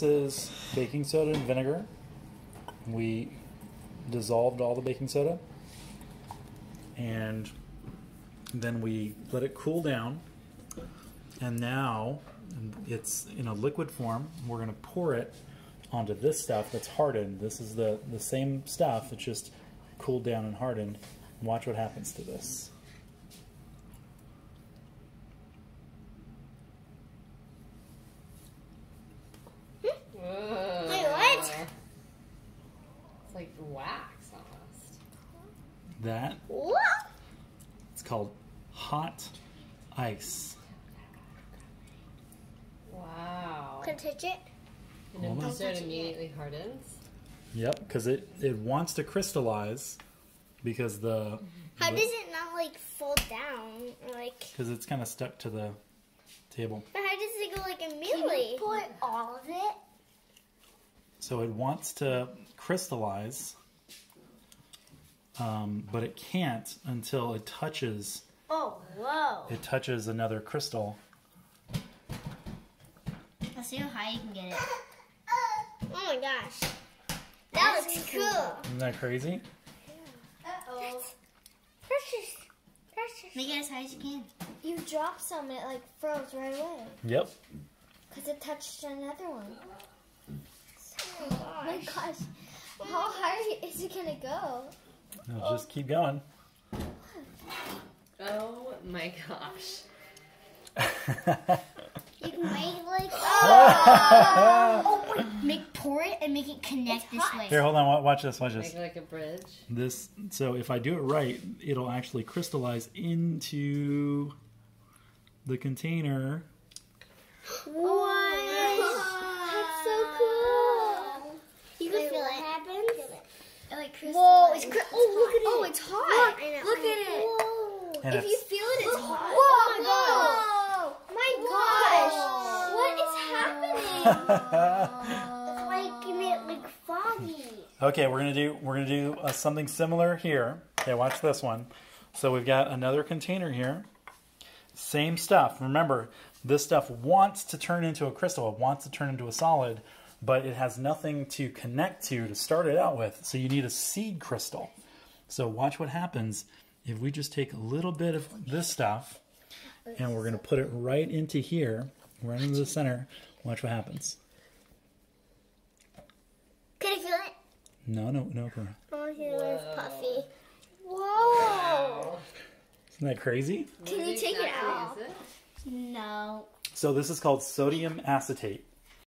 Is baking soda and vinegar. We dissolved all the baking soda and then we let it cool down. And now it's in a liquid form. We're going to pour it onto this stuff that's hardened. This is the, the same stuff, it's just cooled down and hardened. Watch what happens to this. Ugh. Wait, what? It's like wax almost. That What? it's called hot ice. Wow. Can touch it? And then Hold on. so it immediately hardens. Yep, because it, it wants to crystallize because the How does it not like fall down? Like, because it's kind of stuck to the table. but how does it go like immediately? Pour all of it. So it wants to crystallize, um, but it can't until it touches Oh, whoa! it touches another crystal. Let's see how high you can get it. Oh my gosh, that looks cool. Isn't that crazy? Uh oh. Precious, precious. Make it as high as you can. You dropped some, and it like froze right away Yep. because it touched another one. Oh my gosh, how high is it gonna go? It'll just keep going. Oh my gosh. You can make like oh! oh, wait. Make pour it and make it connect this way. Here, hold on. Watch this. Watch this. Make like a bridge. This. So if I do it right, it'll actually crystallize into the container. What? That's so cool. You can feel it. happens? It Whoa, it's cr- oh, look at it. Oh, it's hot. Look, look at it. Whoa. And if you feel it, it's hot. Whoa. Oh my gosh. What is happening? it's making it like foggy. Okay, we're gonna do we're gonna do uh, something similar here. Okay, watch this one. So we've got another container here. Same stuff. Remember, this stuff wants to turn into a crystal. It wants to turn into a solid, but it has nothing to connect to to start it out with. So you need a seed crystal. So watch what happens if we just take a little bit of this stuff and we're gonna put it right into here, right into the center. Watch what happens. Can I feel it? No, no, no. Cora. Oh, here it's puffy. Whoa. Isn't that crazy? Can you take it exactly out? No. So this is called sodium acetate.